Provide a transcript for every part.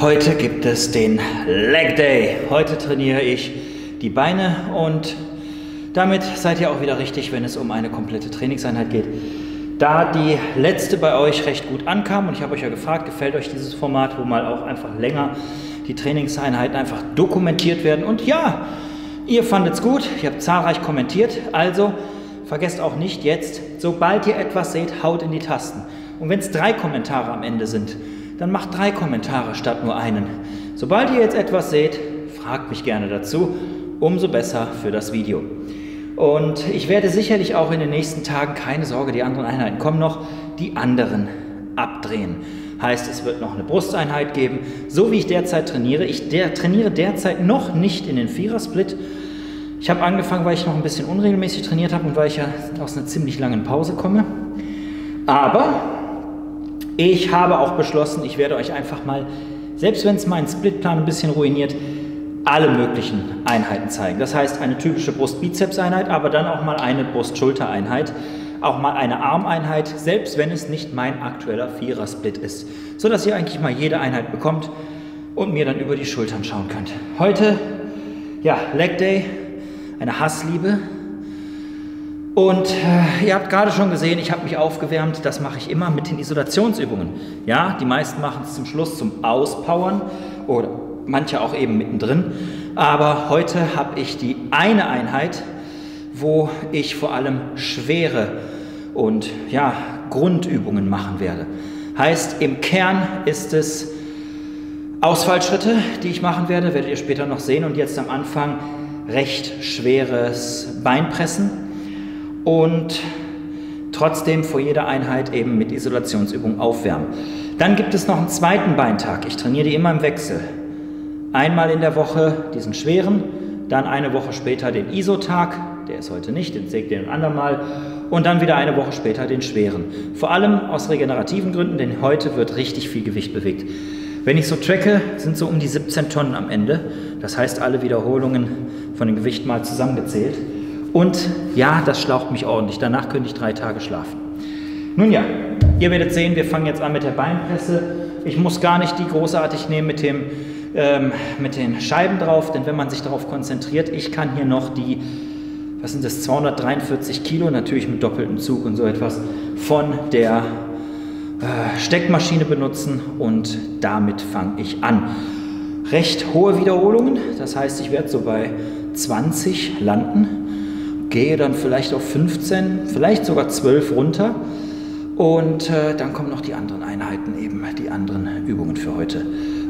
Heute gibt es den Leg Day. Heute trainiere ich die Beine und damit seid ihr auch wieder richtig, wenn es um eine komplette Trainingseinheit geht. Da die letzte bei euch recht gut ankam und ich habe euch ja gefragt, gefällt euch dieses Format, wo mal auch einfach länger die Trainingseinheiten einfach dokumentiert werden und ja, ihr fandet es gut, ihr habt zahlreich kommentiert, also vergesst auch nicht jetzt, sobald ihr etwas seht, haut in die Tasten. Und wenn es drei Kommentare am Ende sind, dann macht drei Kommentare statt nur einen. Sobald ihr jetzt etwas seht, fragt mich gerne dazu, umso besser für das Video. Und ich werde sicherlich auch in den nächsten Tagen, keine Sorge, die anderen Einheiten kommen noch, die anderen abdrehen. Heißt, es wird noch eine Brusteinheit geben, so wie ich derzeit trainiere. Ich der, trainiere derzeit noch nicht in den Vierersplit. Ich habe angefangen, weil ich noch ein bisschen unregelmäßig trainiert habe und weil ich ja aus einer ziemlich langen Pause komme. Aber ich habe auch beschlossen, ich werde euch einfach mal, selbst wenn es meinen Splitplan ein bisschen ruiniert, alle möglichen Einheiten zeigen. Das heißt eine typische Brust-Bizeps-Einheit, aber dann auch mal eine Brust-Schulter-Einheit, auch mal eine Armeinheit, selbst wenn es nicht mein aktueller Vierer-Split ist, sodass ihr eigentlich mal jede Einheit bekommt und mir dann über die Schultern schauen könnt. Heute, ja, Leg Day, eine Hassliebe, und äh, ihr habt gerade schon gesehen, ich habe mich aufgewärmt. Das mache ich immer mit den Isolationsübungen. Ja, die meisten machen es zum Schluss zum Auspowern oder manche auch eben mittendrin. Aber heute habe ich die eine Einheit, wo ich vor allem schwere und ja, Grundübungen machen werde. Heißt, im Kern ist es Ausfallschritte, die ich machen werde, werdet ihr später noch sehen. Und jetzt am Anfang recht schweres Beinpressen und trotzdem vor jeder Einheit eben mit Isolationsübung aufwärmen. Dann gibt es noch einen zweiten Beintag. Ich trainiere die immer im Wechsel. Einmal in der Woche diesen schweren, dann eine Woche später den ISO-Tag, der ist heute nicht, den sägt ihr ein andermal, und dann wieder eine Woche später den schweren. Vor allem aus regenerativen Gründen, denn heute wird richtig viel Gewicht bewegt. Wenn ich so tracke, sind so um die 17 Tonnen am Ende. Das heißt, alle Wiederholungen von dem Gewicht mal zusammengezählt. Und ja, das schlaucht mich ordentlich. Danach könnte ich drei Tage schlafen. Nun ja, ihr werdet sehen, wir fangen jetzt an mit der Beinpresse. Ich muss gar nicht die großartig nehmen mit, dem, ähm, mit den Scheiben drauf, denn wenn man sich darauf konzentriert, ich kann hier noch die, was sind das, 243 Kilo, natürlich mit doppeltem Zug und so etwas, von der äh, Steckmaschine benutzen und damit fange ich an. Recht hohe Wiederholungen, das heißt, ich werde so bei 20 landen gehe dann vielleicht auf 15, vielleicht sogar 12 runter. Und äh, dann kommen noch die anderen Einheiten, eben die anderen Übungen für heute.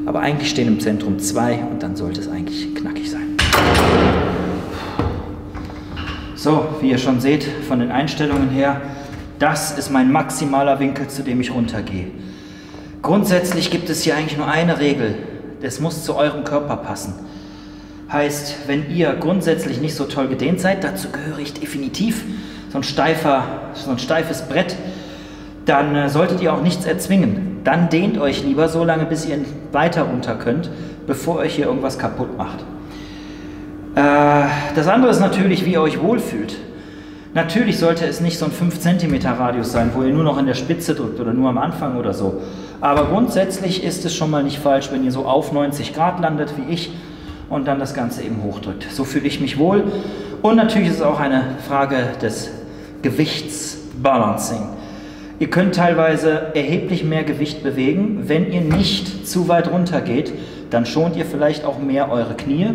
Aber eigentlich stehen im Zentrum zwei und dann sollte es eigentlich knackig sein. So, wie ihr schon seht von den Einstellungen her, das ist mein maximaler Winkel, zu dem ich runtergehe. Grundsätzlich gibt es hier eigentlich nur eine Regel. Das muss zu eurem Körper passen. Heißt, wenn ihr grundsätzlich nicht so toll gedehnt seid, dazu gehöre ich definitiv, so ein, steifer, so ein steifes Brett, dann äh, solltet ihr auch nichts erzwingen. Dann dehnt euch lieber so lange, bis ihr weiter runter könnt, bevor euch hier irgendwas kaputt macht. Äh, das andere ist natürlich, wie ihr euch wohlfühlt. Natürlich sollte es nicht so ein 5 cm Radius sein, wo ihr nur noch in der Spitze drückt oder nur am Anfang oder so. Aber grundsätzlich ist es schon mal nicht falsch, wenn ihr so auf 90 Grad landet wie ich und dann das Ganze eben hochdrückt. So fühle ich mich wohl. Und natürlich ist es auch eine Frage des Gewichtsbalancing. Ihr könnt teilweise erheblich mehr Gewicht bewegen. Wenn ihr nicht zu weit runter geht, dann schont ihr vielleicht auch mehr eure Knie.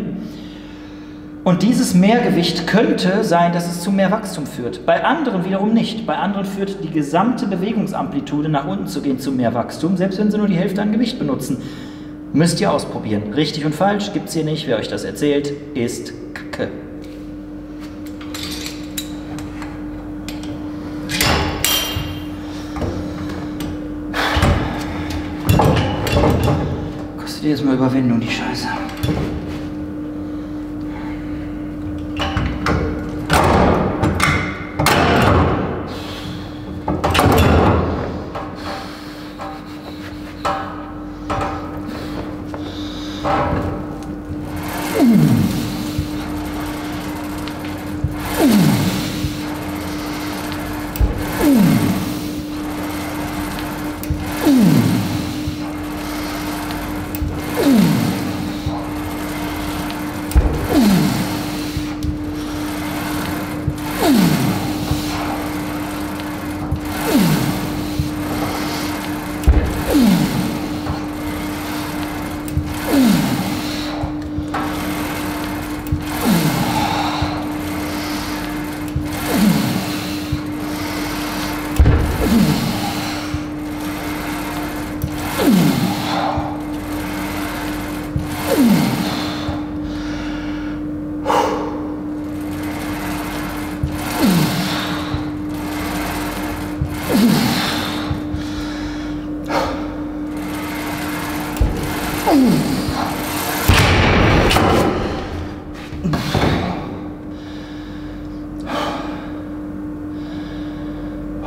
Und dieses Mehrgewicht könnte sein, dass es zu mehr Wachstum führt. Bei anderen wiederum nicht. Bei anderen führt die gesamte Bewegungsamplitude nach unten zu gehen zu mehr Wachstum, selbst wenn sie nur die Hälfte an Gewicht benutzen. Müsst ihr ausprobieren. Richtig und falsch gibt es hier nicht. Wer euch das erzählt, ist Kacke. Kostet jedes Mal Überwindung, die Scheiße.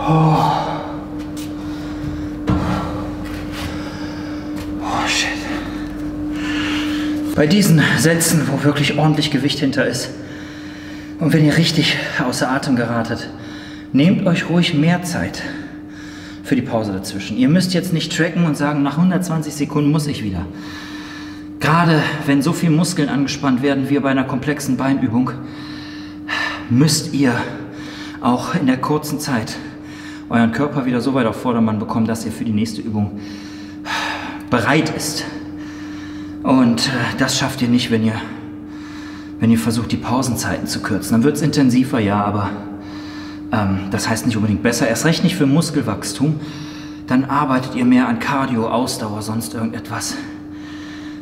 Oh. Oh shit. Bei diesen Sätzen, wo wirklich ordentlich Gewicht hinter ist und wenn ihr richtig außer Atem geratet, nehmt euch ruhig mehr Zeit für die Pause dazwischen. Ihr müsst jetzt nicht tracken und sagen, nach 120 Sekunden muss ich wieder. Gerade wenn so viele Muskeln angespannt werden wie bei einer komplexen Beinübung, müsst ihr auch in der kurzen Zeit euren Körper wieder so weit auf Vordermann bekommen, dass ihr für die nächste Übung bereit ist. Und äh, das schafft ihr nicht, wenn ihr, wenn ihr versucht, die Pausenzeiten zu kürzen. Dann wird es intensiver, ja, aber ähm, das heißt nicht unbedingt besser. Erst recht nicht für Muskelwachstum. Dann arbeitet ihr mehr an Cardio, Ausdauer, sonst irgendetwas.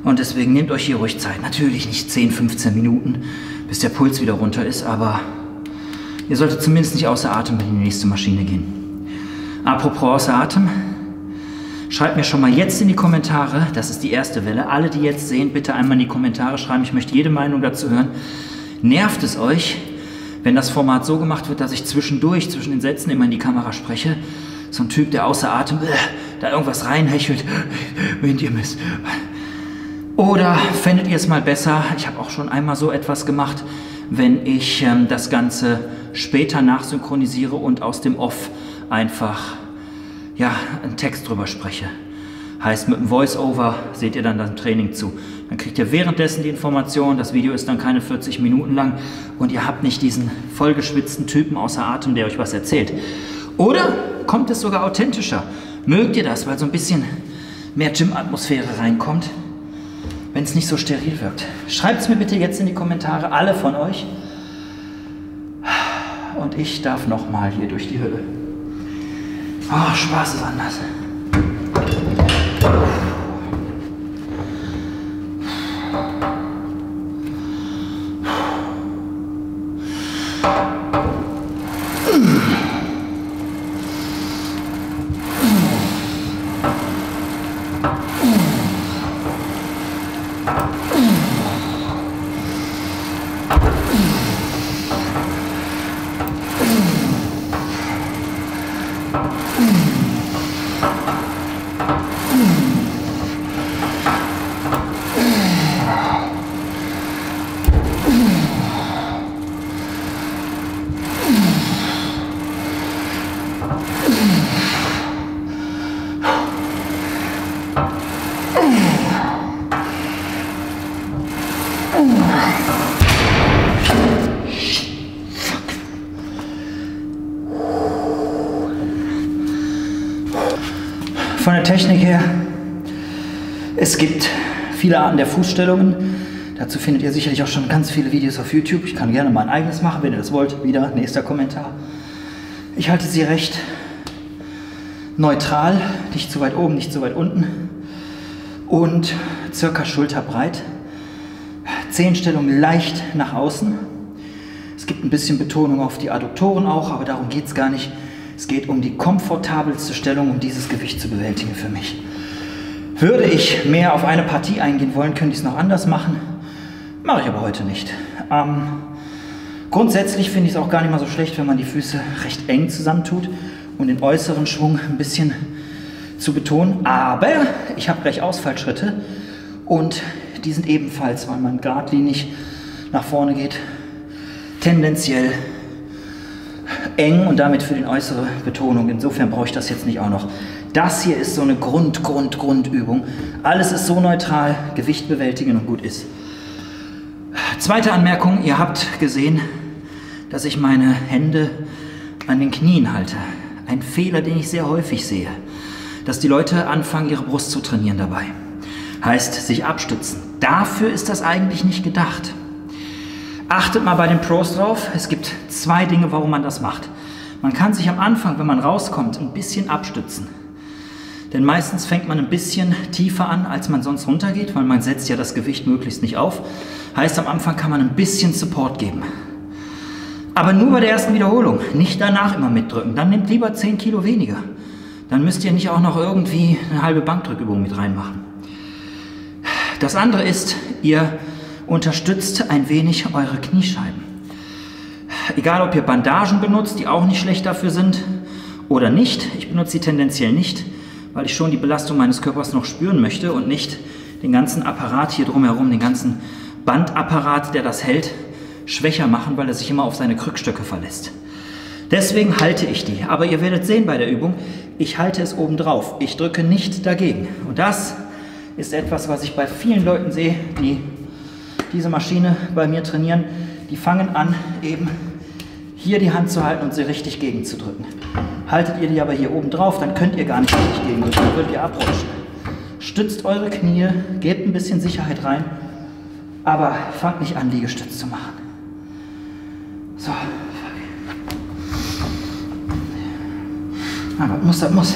Und deswegen nehmt euch hier ruhig Zeit. Natürlich nicht 10, 15 Minuten, bis der Puls wieder runter ist, aber ihr solltet zumindest nicht außer Atem in die nächste Maschine gehen. Apropos außer Atem, schreibt mir schon mal jetzt in die Kommentare, das ist die erste Welle. Alle, die jetzt sehen, bitte einmal in die Kommentare schreiben. Ich möchte jede Meinung dazu hören. Nervt es euch, wenn das Format so gemacht wird, dass ich zwischendurch, zwischen den Sätzen immer in die Kamera spreche? So ein Typ, der außer Atem äh, da irgendwas reinhechelt, wenn ihr Mist. Oder fändet ihr es mal besser, ich habe auch schon einmal so etwas gemacht, wenn ich ähm, das Ganze später nachsynchronisiere und aus dem Off einfach ja, einen Text drüber spreche. Heißt, mit dem Voice-Over seht ihr dann das Training zu. Dann kriegt ihr währenddessen die Information, das Video ist dann keine 40 Minuten lang und ihr habt nicht diesen vollgeschwitzten Typen außer Atem, der euch was erzählt. Oder kommt es sogar authentischer? Mögt ihr das, weil so ein bisschen mehr Gym-Atmosphäre reinkommt, wenn es nicht so steril wirkt? Schreibt es mir bitte jetzt in die Kommentare, alle von euch. Und ich darf nochmal hier durch die Hölle. Oh, Spaß ist anders. Von der Technik her, es gibt viele Arten der Fußstellungen. Dazu findet ihr sicherlich auch schon ganz viele Videos auf YouTube. Ich kann gerne mal ein eigenes machen, wenn ihr das wollt. Wieder, nächster Kommentar. Ich halte sie recht neutral, nicht zu weit oben, nicht zu weit unten und circa schulterbreit. Zehenstellung leicht nach außen. Es gibt ein bisschen Betonung auf die Adduktoren auch, aber darum geht es gar nicht. Es geht um die komfortabelste Stellung, um dieses Gewicht zu bewältigen für mich. Würde ich mehr auf eine Partie eingehen wollen, könnte ich es noch anders machen. Mache ich aber heute nicht. Ähm, grundsätzlich finde ich es auch gar nicht mal so schlecht, wenn man die Füße recht eng zusammentut und den äußeren Schwung ein bisschen zu betonen. Aber ich habe gleich Ausfallschritte und die sind ebenfalls, weil man geradlinig nach vorne geht, tendenziell eng und damit für die äußere Betonung. Insofern brauche ich das jetzt nicht auch noch. Das hier ist so eine Grund, Grund, Grundübung. Alles ist so neutral, Gewicht bewältigen und gut ist. Zweite Anmerkung, ihr habt gesehen, dass ich meine Hände an den Knien halte. Ein Fehler, den ich sehr häufig sehe, dass die Leute anfangen, ihre Brust zu trainieren dabei. Heißt, sich abstützen. Dafür ist das eigentlich nicht gedacht. Achtet mal bei den Pros drauf. Es gibt zwei Dinge, warum man das macht. Man kann sich am Anfang, wenn man rauskommt, ein bisschen abstützen. Denn meistens fängt man ein bisschen tiefer an, als man sonst runtergeht, weil man setzt ja das Gewicht möglichst nicht auf. Heißt, am Anfang kann man ein bisschen Support geben. Aber nur bei der ersten Wiederholung, nicht danach immer mitdrücken. Dann nehmt lieber 10 Kilo weniger. Dann müsst ihr nicht auch noch irgendwie eine halbe Bankdrückübung mit reinmachen. Das andere ist, ihr unterstützt ein wenig eure Kniescheiben. Egal, ob ihr Bandagen benutzt, die auch nicht schlecht dafür sind, oder nicht. Ich benutze sie tendenziell nicht, weil ich schon die Belastung meines Körpers noch spüren möchte und nicht den ganzen Apparat hier drumherum, den ganzen Bandapparat, der das hält, schwächer machen, weil er sich immer auf seine Krückstöcke verlässt. Deswegen halte ich die. Aber ihr werdet sehen bei der Übung, ich halte es oben drauf. Ich drücke nicht dagegen. Und das ist etwas, was ich bei vielen Leuten sehe, die diese Maschine bei mir trainieren. Die fangen an, eben hier die Hand zu halten und sie richtig gegenzudrücken. Haltet ihr die aber hier oben drauf, dann könnt ihr gar nicht richtig gegendrücken, dann würdet ihr abrutschen. Stützt eure Knie, gebt ein bisschen Sicherheit rein, aber fangt nicht an, Liegestütz zu machen. So. Aber muss, das muss.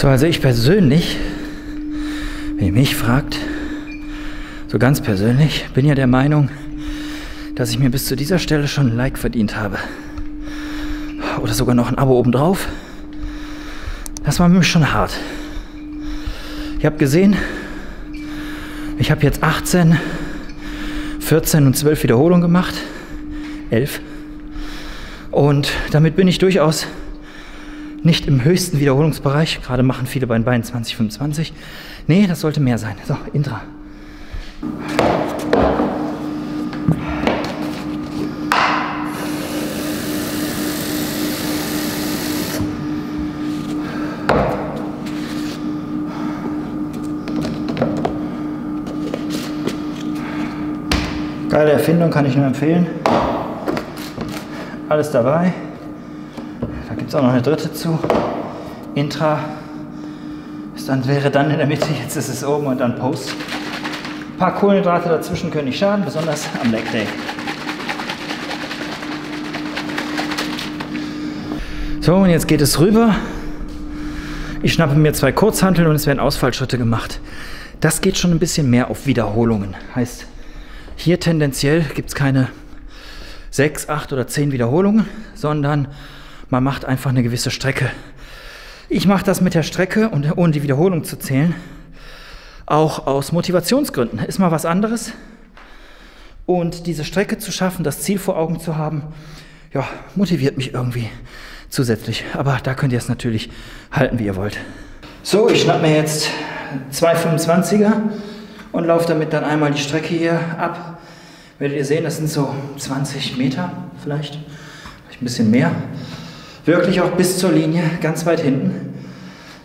So, also ich persönlich, wenn ihr mich fragt, so ganz persönlich, bin ja der Meinung, dass ich mir bis zu dieser Stelle schon ein Like verdient habe. Oder sogar noch ein Abo obendrauf. Das war mir schon hart. Ich habe gesehen, ich habe jetzt 18, 14 und 12 Wiederholungen gemacht. 11. Und damit bin ich durchaus nicht im höchsten Wiederholungsbereich. Gerade machen viele bei den Beinen 20, 25. Nee, das sollte mehr sein. So, Intra. Geile Erfindung, kann ich nur empfehlen. Alles dabei gibt es auch noch eine dritte zu. Intra ist dann, wäre dann in der Mitte, jetzt ist es oben und dann Post. Ein paar Kohlenhydrate dazwischen können nicht schaden, besonders am Leg Day. So, und jetzt geht es rüber. Ich schnappe mir zwei Kurzhanteln und es werden Ausfallschritte gemacht. Das geht schon ein bisschen mehr auf Wiederholungen. Heißt, hier tendenziell gibt es keine sechs, acht oder zehn Wiederholungen, sondern man macht einfach eine gewisse Strecke. Ich mache das mit der Strecke und ohne die Wiederholung zu zählen, auch aus Motivationsgründen. Ist mal was anderes. Und diese Strecke zu schaffen, das Ziel vor Augen zu haben, ja, motiviert mich irgendwie zusätzlich. Aber da könnt ihr es natürlich halten, wie ihr wollt. So, ich schnapp mir jetzt zwei 25er und laufe damit dann einmal die Strecke hier ab. Werdet ihr sehen, das sind so 20 Meter vielleicht, vielleicht ein bisschen mehr wirklich auch bis zur Linie, ganz weit hinten.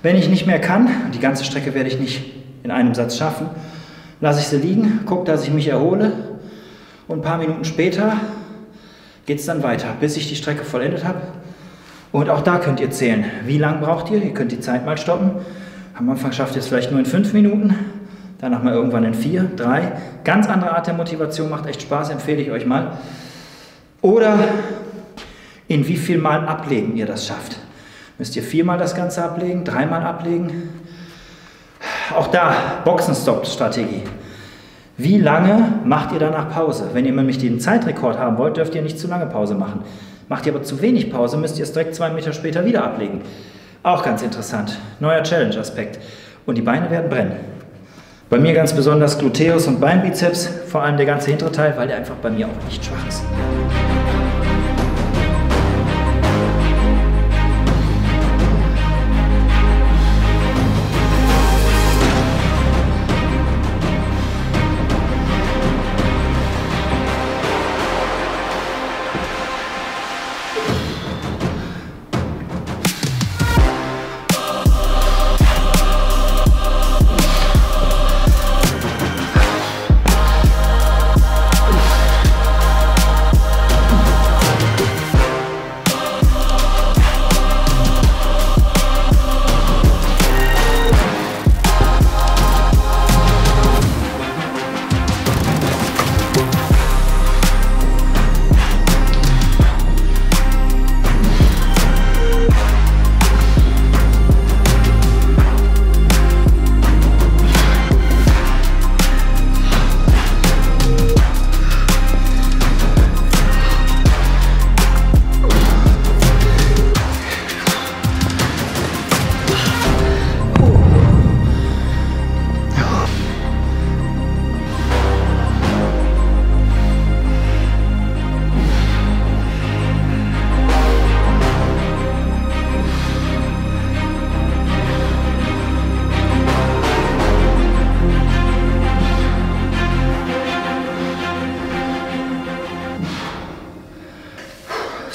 Wenn ich nicht mehr kann, die ganze Strecke werde ich nicht in einem Satz schaffen, lasse ich sie liegen, gucke, dass ich mich erhole und ein paar Minuten später geht es dann weiter, bis ich die Strecke vollendet habe. Und auch da könnt ihr zählen, wie lange braucht ihr, ihr könnt die Zeit mal stoppen. Am Anfang schafft ihr es vielleicht nur in fünf Minuten, danach mal irgendwann in vier, drei. Ganz andere Art der Motivation, macht echt Spaß, empfehle ich euch mal. Oder in wie viel Mal ablegen ihr das schafft. Müsst ihr viermal das Ganze ablegen, dreimal ablegen? Auch da Boxenstopp-Strategie. Wie lange macht ihr danach Pause? Wenn ihr nämlich den Zeitrekord haben wollt, dürft ihr nicht zu lange Pause machen. Macht ihr aber zu wenig Pause, müsst ihr es direkt zwei Meter später wieder ablegen. Auch ganz interessant. Neuer Challenge-Aspekt. Und die Beine werden brennen. Bei mir ganz besonders Gluteus und Beinbizeps, vor allem der ganze hintere Teil, weil der einfach bei mir auch nicht schwach ist.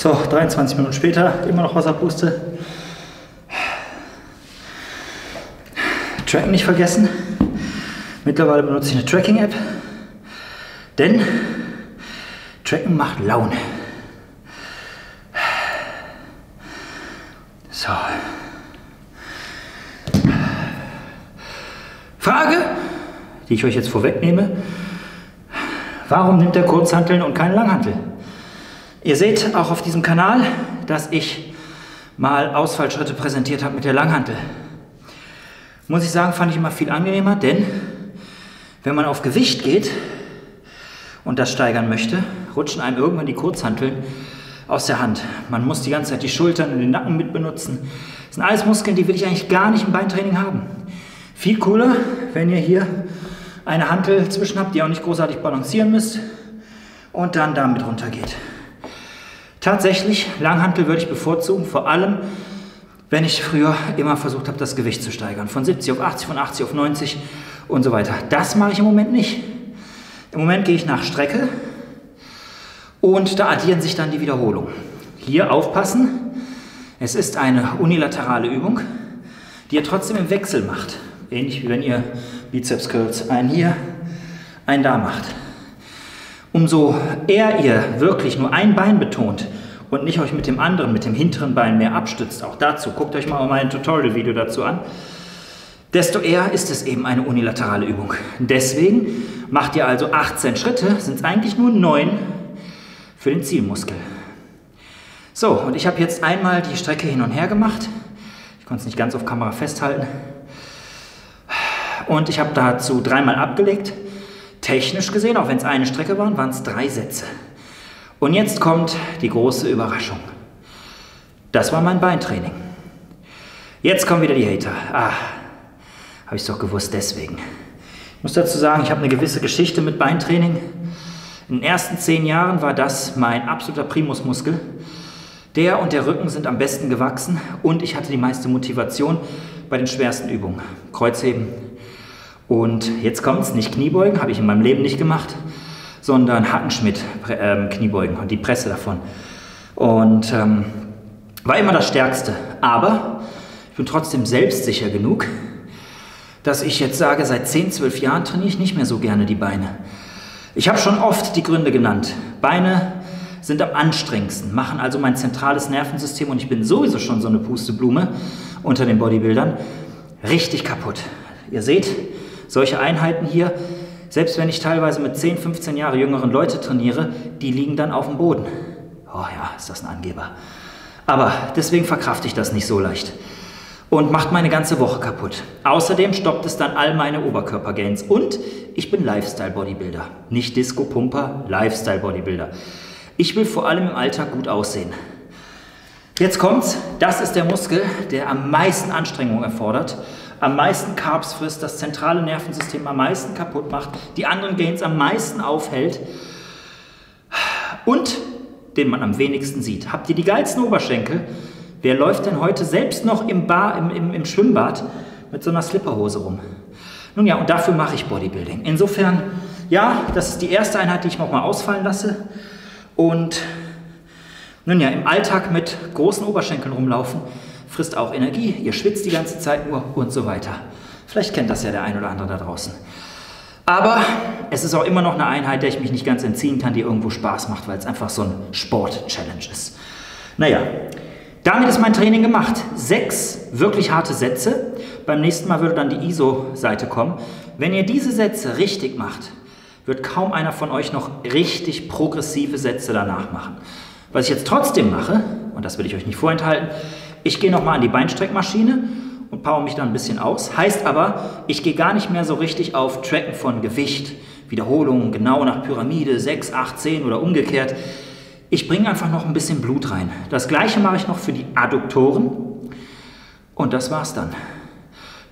So, 23 Minuten später, immer noch Wasserpuste. Tracken nicht vergessen. Mittlerweile benutze ich eine Tracking-App, denn Tracken macht Laune. So. Frage, die ich euch jetzt vorwegnehme. Warum nimmt er Kurzhanteln und keine Langhantel? Ihr seht auch auf diesem Kanal, dass ich mal Ausfallschritte präsentiert habe mit der Langhantel. Muss ich sagen, fand ich immer viel angenehmer, denn wenn man auf Gewicht geht und das steigern möchte, rutschen einem irgendwann die Kurzhanteln aus der Hand. Man muss die ganze Zeit die Schultern und den Nacken mit benutzen. Das sind alles Muskeln, die will ich eigentlich gar nicht im Beintraining haben. Viel cooler, wenn ihr hier eine Hantel zwischen habt, die ihr auch nicht großartig balancieren müsst und dann damit runtergeht. Tatsächlich, Langhantel würde ich bevorzugen, vor allem wenn ich früher immer versucht habe, das Gewicht zu steigern. Von 70 auf 80, von 80 auf 90 und so weiter. Das mache ich im Moment nicht. Im Moment gehe ich nach Strecke und da addieren sich dann die Wiederholungen. Hier aufpassen, es ist eine unilaterale Übung, die ihr trotzdem im Wechsel macht. Ähnlich wie wenn ihr Bizeps Curls einen hier, einen da macht. Umso eher ihr wirklich nur ein Bein betont und nicht euch mit dem anderen, mit dem hinteren Bein mehr abstützt, auch dazu, guckt euch mal mein Tutorial-Video dazu an, desto eher ist es eben eine unilaterale Übung. Deswegen macht ihr also 18 Schritte, sind es eigentlich nur 9 für den Zielmuskel. So, und ich habe jetzt einmal die Strecke hin und her gemacht. Ich konnte es nicht ganz auf Kamera festhalten. Und ich habe dazu dreimal abgelegt. Technisch gesehen, auch wenn es eine Strecke waren, waren es drei Sätze. Und jetzt kommt die große Überraschung. Das war mein Beintraining. Jetzt kommen wieder die Hater. Ah, habe ich es doch gewusst deswegen. Ich muss dazu sagen, ich habe eine gewisse Geschichte mit Beintraining. In den ersten zehn Jahren war das mein absoluter Primusmuskel. Der und der Rücken sind am besten gewachsen und ich hatte die meiste Motivation bei den schwersten Übungen. Kreuzheben, und jetzt kommt es, nicht Kniebeugen, habe ich in meinem Leben nicht gemacht, sondern Hackenschmidt äh, Kniebeugen und die Presse davon. Und ähm, war immer das Stärkste. Aber ich bin trotzdem selbstsicher genug, dass ich jetzt sage, seit 10, 12 Jahren trainiere ich nicht mehr so gerne die Beine. Ich habe schon oft die Gründe genannt. Beine sind am anstrengendsten, machen also mein zentrales Nervensystem und ich bin sowieso schon so eine Pusteblume unter den Bodybuildern richtig kaputt. Ihr seht, solche Einheiten hier, selbst wenn ich teilweise mit 10, 15 Jahre jüngeren Leute trainiere, die liegen dann auf dem Boden. Oh ja, ist das ein Angeber. Aber deswegen verkrafte ich das nicht so leicht. Und macht meine ganze Woche kaputt. Außerdem stoppt es dann all meine Oberkörpergains. Und ich bin Lifestyle-Bodybuilder. Nicht Disco-Pumper, Lifestyle-Bodybuilder. Ich will vor allem im Alltag gut aussehen. Jetzt kommt's. Das ist der Muskel, der am meisten Anstrengung erfordert am meisten Carbs frisst, das zentrale Nervensystem am meisten kaputt macht, die anderen Gains am meisten aufhält und den man am wenigsten sieht. Habt ihr die geilsten Oberschenkel? Wer läuft denn heute selbst noch im, Bar, im, im, im Schwimmbad mit so einer Slipperhose rum? Nun ja, und dafür mache ich Bodybuilding. Insofern, ja, das ist die erste Einheit, die ich noch mal ausfallen lasse. Und nun ja, im Alltag mit großen Oberschenkeln rumlaufen, frisst auch Energie, ihr schwitzt die ganze Zeit nur und so weiter. Vielleicht kennt das ja der ein oder andere da draußen. Aber es ist auch immer noch eine Einheit, der ich mich nicht ganz entziehen kann, die irgendwo Spaß macht, weil es einfach so ein Sport-Challenge ist. Naja, damit ist mein Training gemacht. Sechs wirklich harte Sätze. Beim nächsten Mal würde dann die ISO-Seite kommen. Wenn ihr diese Sätze richtig macht, wird kaum einer von euch noch richtig progressive Sätze danach machen. Was ich jetzt trotzdem mache, und das will ich euch nicht vorenthalten, ich gehe nochmal an die Beinstreckmaschine und power mich dann ein bisschen aus. Heißt aber, ich gehe gar nicht mehr so richtig auf Tracken von Gewicht, Wiederholungen, genau nach Pyramide, 6, 8, 10 oder umgekehrt. Ich bringe einfach noch ein bisschen Blut rein. Das gleiche mache ich noch für die Adduktoren und das war's dann.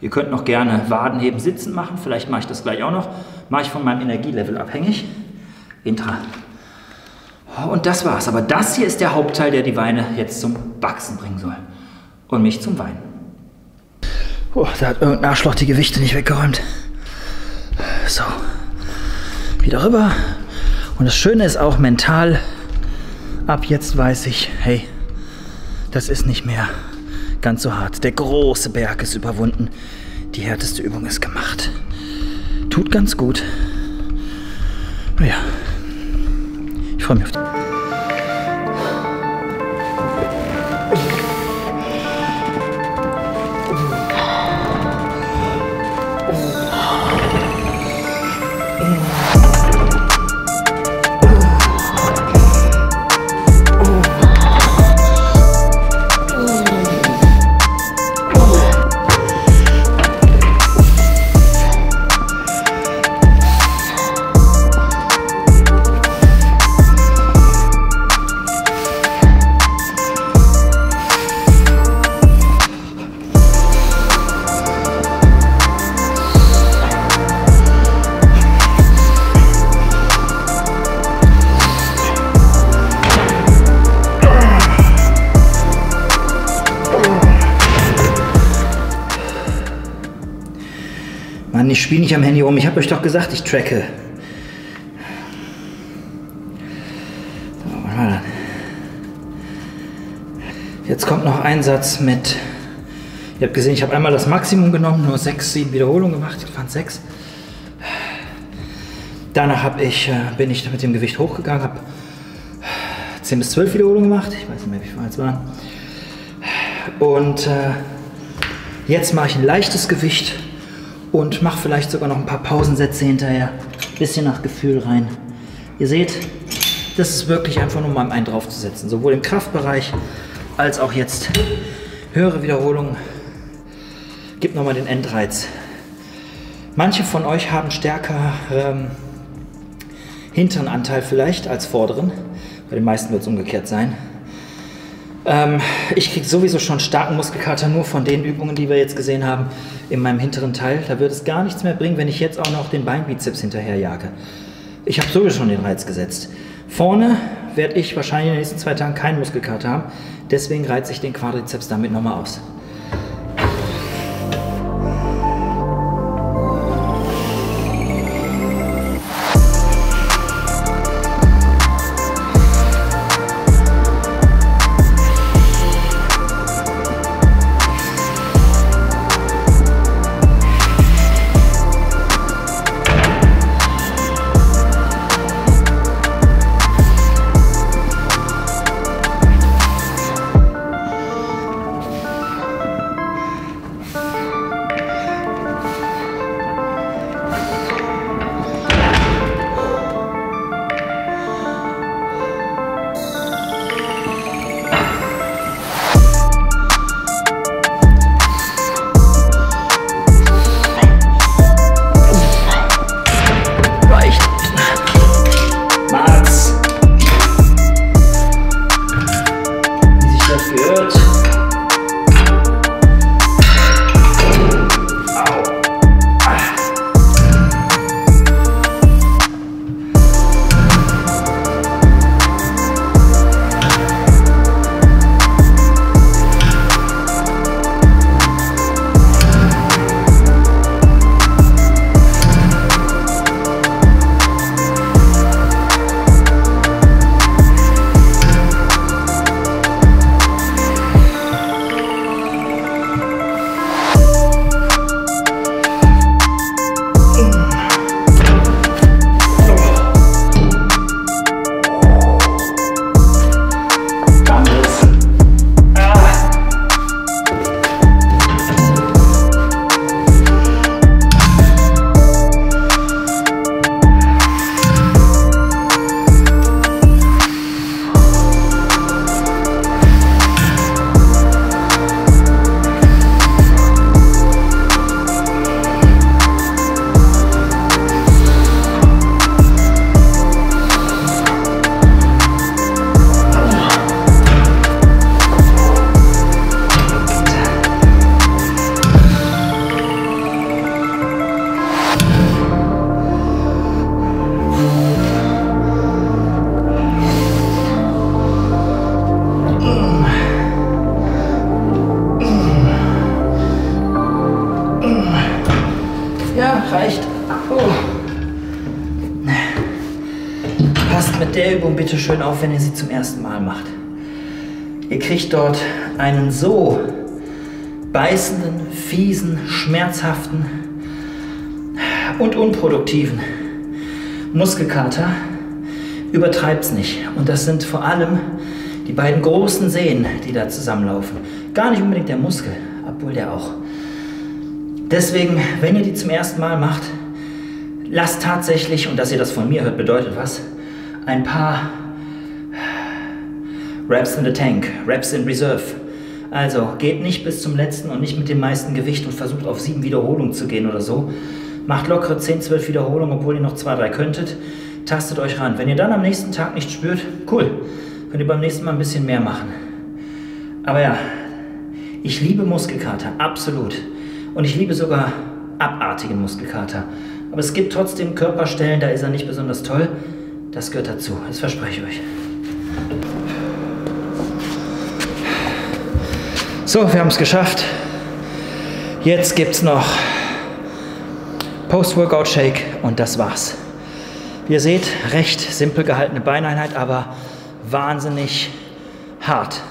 Ihr könnt noch gerne Wadenheben sitzen machen, vielleicht mache ich das gleich auch noch. Mache ich von meinem Energielevel abhängig. Intra. Und das war's. Aber das hier ist der Hauptteil, der die Weine jetzt zum Wachsen bringen soll und mich zum Wein. Oh, da hat irgendein Arschloch die Gewichte nicht weggeräumt. So, wieder rüber. Und das Schöne ist auch mental, Ab jetzt weiß ich, hey, das ist nicht mehr ganz so hart. Der große Berg ist überwunden. Die härteste Übung ist gemacht. Tut ganz gut. Naja, ich freue mich auf die. Spiele nicht am Handy rum. Ich habe euch doch gesagt, ich tracke. Jetzt kommt noch ein Satz mit. Ihr habt gesehen, ich habe einmal das Maximum genommen, nur sechs, sieben Wiederholungen gemacht. Ich fand sechs. Danach ich, äh, bin ich mit dem Gewicht hochgegangen, habe 10 bis 12 Wiederholungen gemacht. Ich weiß nicht mehr, wie viel es waren. Und äh, jetzt mache ich ein leichtes Gewicht und mache vielleicht sogar noch ein paar Pausensätze hinterher. Bisschen nach Gefühl rein. Ihr seht, das ist wirklich einfach nur mal einen draufzusetzen. Sowohl im Kraftbereich als auch jetzt höhere Wiederholungen. Gibt nochmal den Endreiz. Manche von euch haben stärker ähm, hinteren Anteil vielleicht als vorderen. Bei den meisten wird es umgekehrt sein. Ähm, ich kriege sowieso schon starken Muskelkater nur von den Übungen, die wir jetzt gesehen haben, in meinem hinteren Teil. Da wird es gar nichts mehr bringen, wenn ich jetzt auch noch den Beinbizeps hinterherjage. Ich habe sowieso schon den Reiz gesetzt. Vorne werde ich wahrscheinlich in den nächsten zwei Tagen keinen Muskelkater haben. Deswegen reize ich den Quadrizeps damit nochmal aus. Auf, wenn ihr sie zum ersten Mal macht. Ihr kriegt dort einen so beißenden, fiesen, schmerzhaften und unproduktiven Muskelkater. Übertreibt's nicht. Und das sind vor allem die beiden großen Sehnen, die da zusammenlaufen. Gar nicht unbedingt der Muskel, obwohl der auch. Deswegen, wenn ihr die zum ersten Mal macht, lasst tatsächlich, und dass ihr das von mir hört, bedeutet was, ein paar Reps in the Tank, Reps in Reserve. Also geht nicht bis zum letzten und nicht mit dem meisten Gewicht und versucht auf sieben Wiederholungen zu gehen oder so. Macht lockere 10, 12 Wiederholungen, obwohl ihr noch zwei, drei könntet. Tastet euch ran. Wenn ihr dann am nächsten Tag nicht spürt, cool, könnt ihr beim nächsten Mal ein bisschen mehr machen. Aber ja, ich liebe Muskelkater, absolut. Und ich liebe sogar abartigen Muskelkater. Aber es gibt trotzdem Körperstellen, da ist er nicht besonders toll. Das gehört dazu, das verspreche ich euch. So, wir haben es geschafft. Jetzt gibt es noch Post-Workout Shake und das war's. Wie ihr seht, recht simpel gehaltene Beineinheit, aber wahnsinnig hart.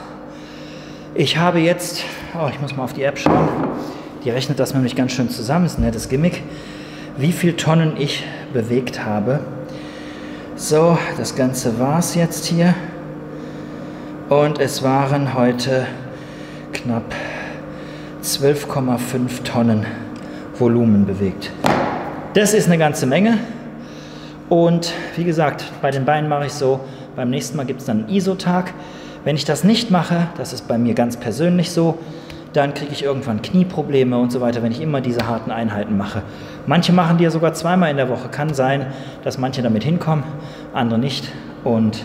Ich habe jetzt, oh, ich muss mal auf die App schauen, die rechnet das nämlich ganz schön zusammen, ist ein nettes Gimmick, wie viele Tonnen ich bewegt habe. So, das Ganze war es jetzt hier. Und es waren heute knapp 12,5 Tonnen Volumen bewegt. Das ist eine ganze Menge. Und wie gesagt, bei den Beinen mache ich so, beim nächsten Mal gibt es dann einen ISO-Tag. Wenn ich das nicht mache, das ist bei mir ganz persönlich so, dann kriege ich irgendwann Knieprobleme und so weiter, wenn ich immer diese harten Einheiten mache. Manche machen die ja sogar zweimal in der Woche. Kann sein, dass manche damit hinkommen, andere nicht. Und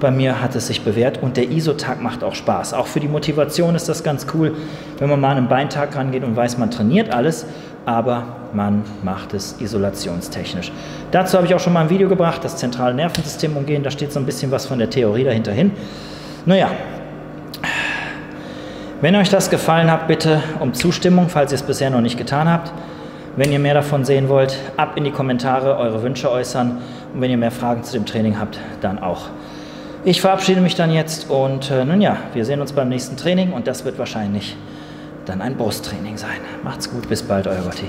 bei mir hat es sich bewährt und der ISO-Tag macht auch Spaß. Auch für die Motivation ist das ganz cool, wenn man mal an einen Beintag rangeht und weiß, man trainiert alles, aber man macht es isolationstechnisch. Dazu habe ich auch schon mal ein Video gebracht, das zentrale Nervensystem umgehen. Da steht so ein bisschen was von der Theorie dahinter hin. Naja, wenn euch das gefallen hat, bitte um Zustimmung, falls ihr es bisher noch nicht getan habt. Wenn ihr mehr davon sehen wollt, ab in die Kommentare eure Wünsche äußern. Und wenn ihr mehr Fragen zu dem Training habt, dann auch. Ich verabschiede mich dann jetzt und äh, nun ja, wir sehen uns beim nächsten Training und das wird wahrscheinlich dann ein Brusttraining sein. Macht's gut, bis bald, euer Gotti.